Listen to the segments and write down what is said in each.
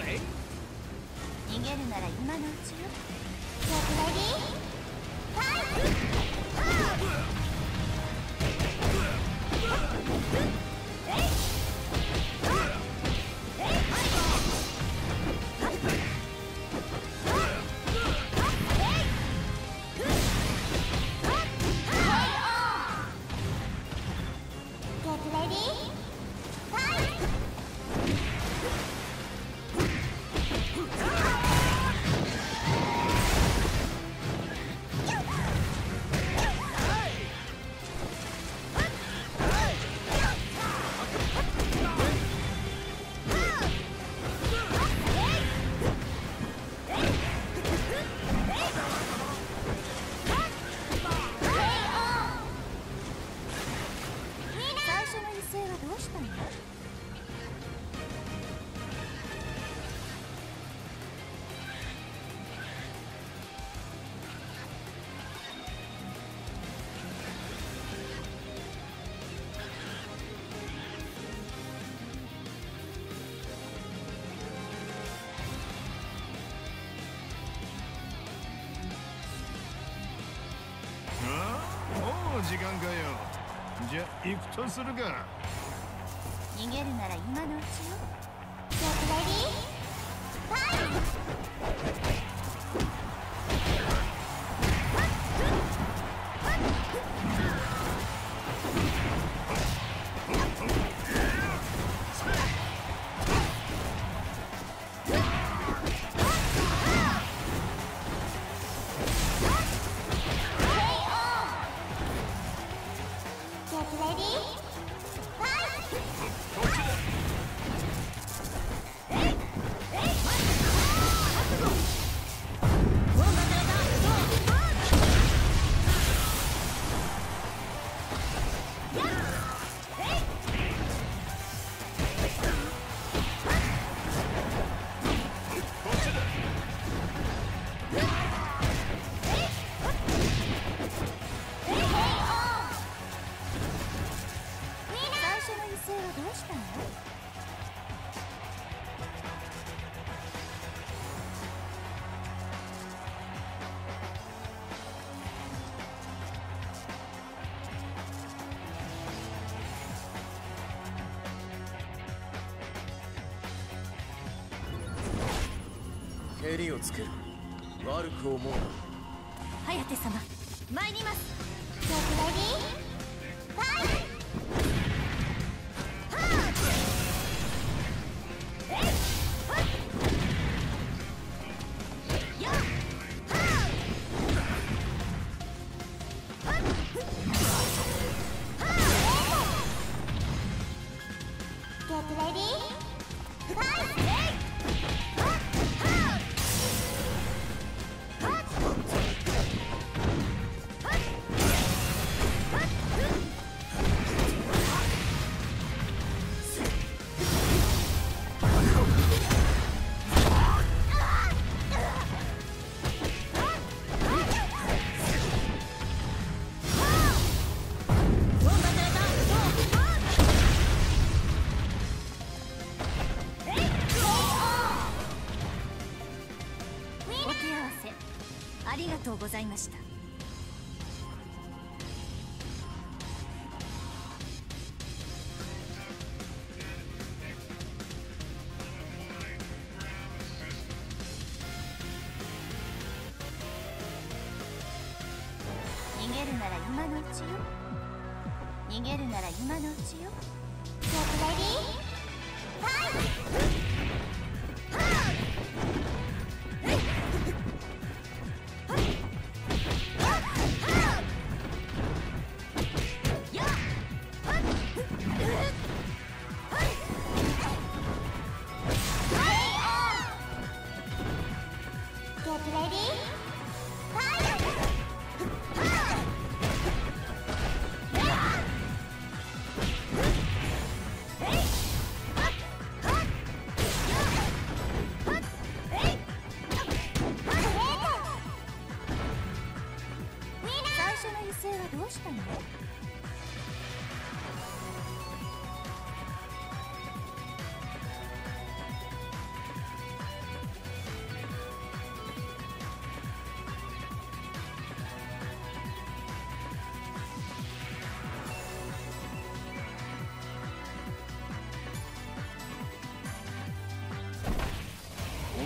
かい逃げるなら今のうちよ。ゲットレディファイトとするか逃げるなら今のうちよ Get ready? Fire! つける悪く思う。な颯様参ります。ゲットレディーファイちよ。逃げるなら今のうちよ。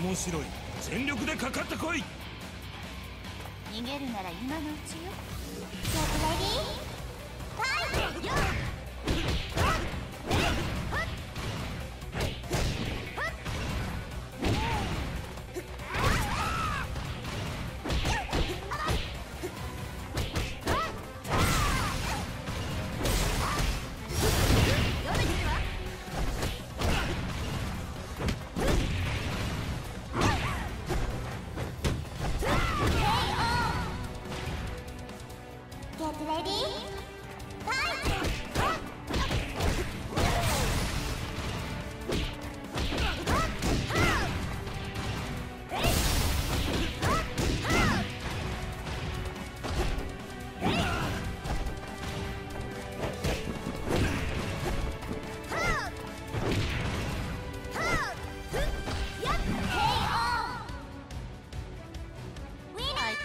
面白い。全力でかかってこい。逃げるなら今のうちよ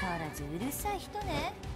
変わらずうるさい人ね。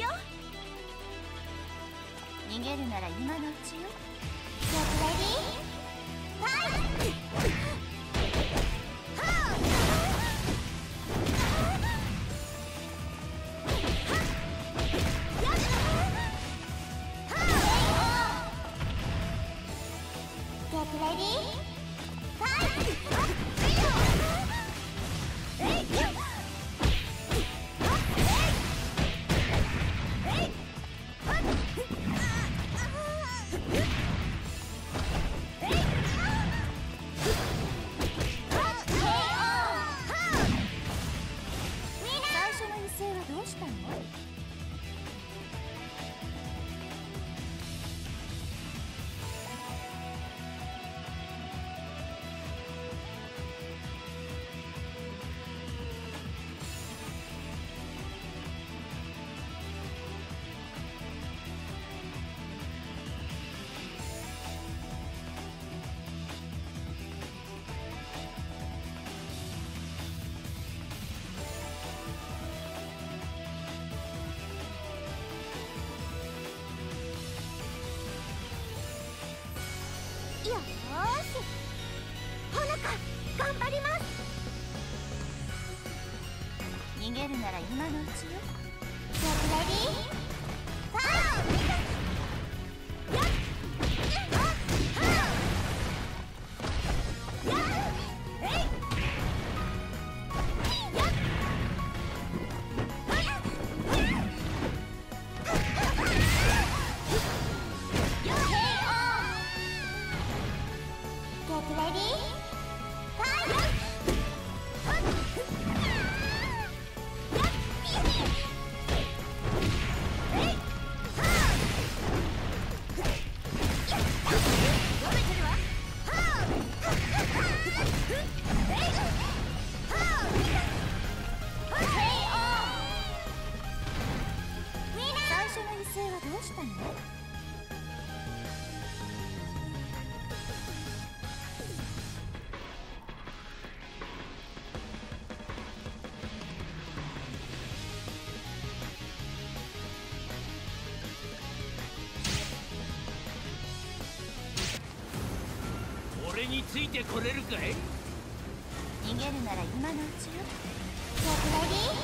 よ。逃げるなら今のうちよ。ほのか頑張ります。逃げるなら今のうちよ。Get ready ついてこれるかい？逃げるなら今のうちよ。ゲッ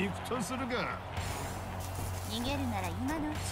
行くとするか。逃げるなら今のうち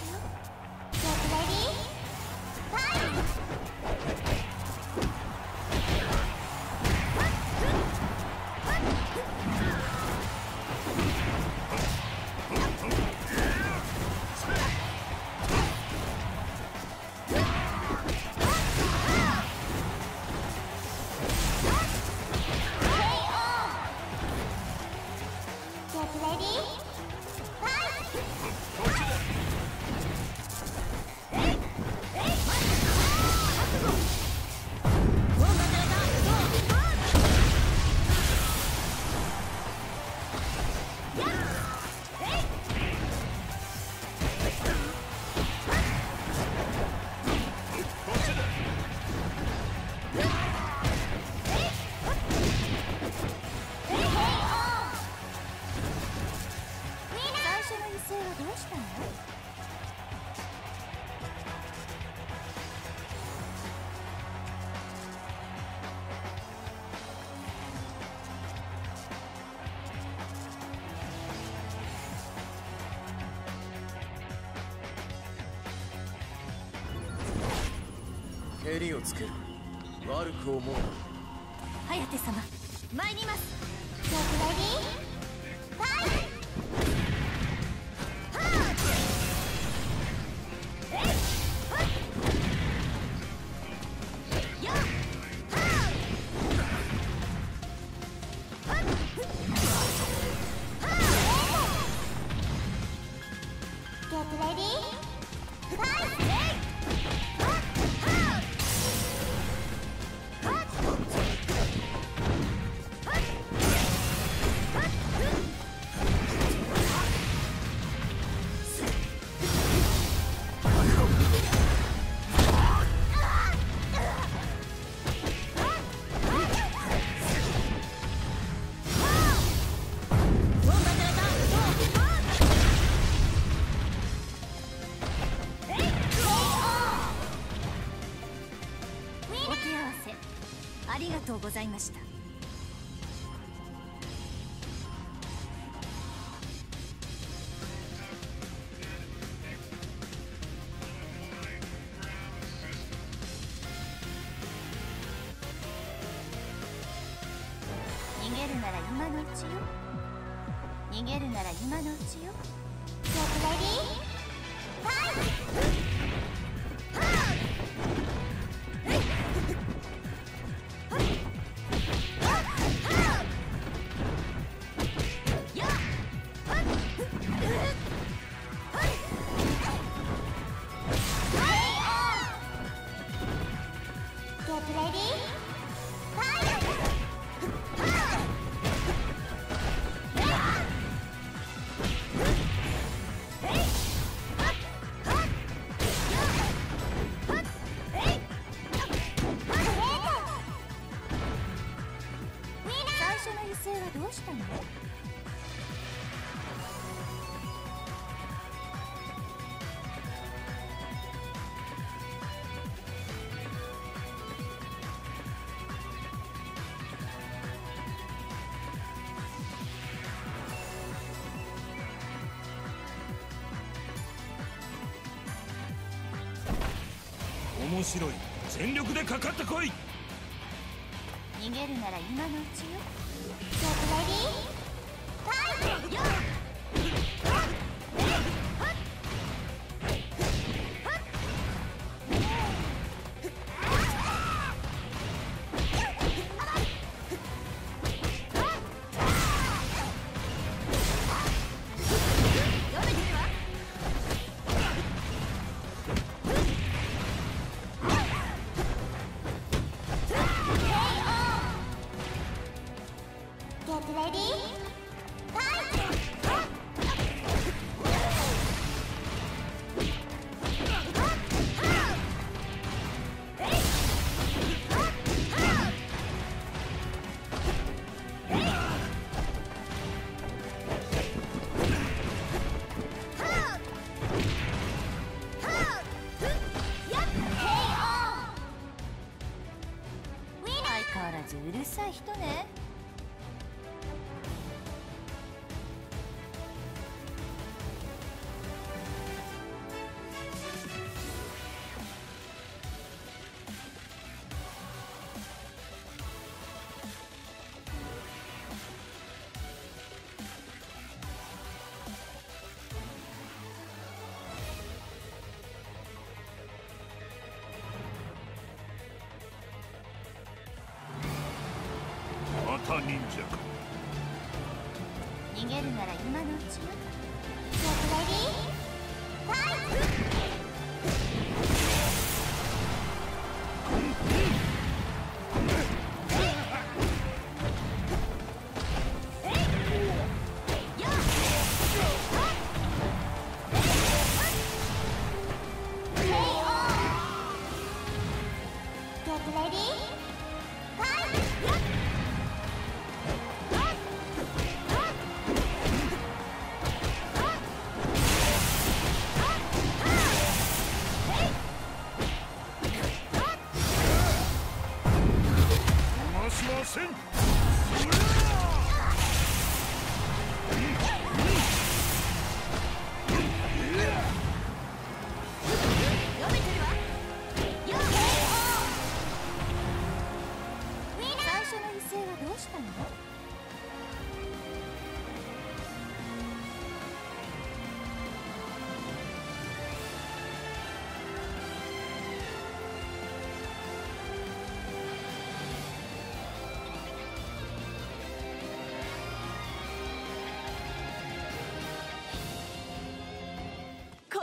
蹴りをつける。悪く思うな。颯様参ります。ゲットレディー今のうちよ。逃げるなら今のうちよ。ゲットレディーファイトレディー面白い。全力でかかってこい。逃げるなら今のうちよ。ゲットレディーファイト逃げるなら今のうちよ。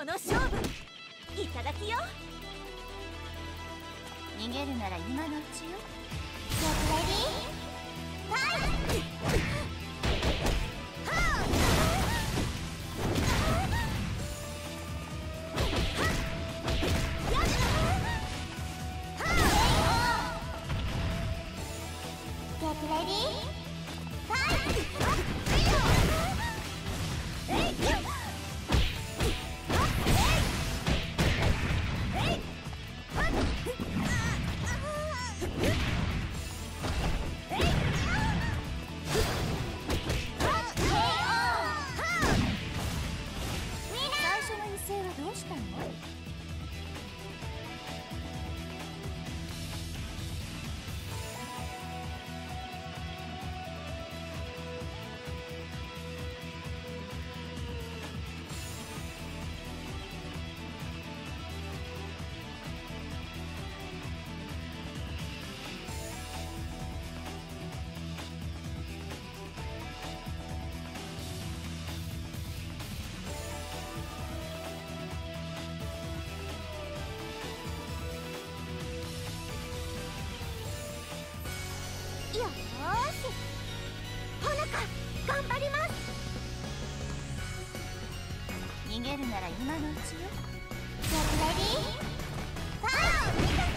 の勝負いただきよ。逃げるなら今のうちよ。ゲッほのか頑張ります。逃げるなら今のうちよ。レディーファイ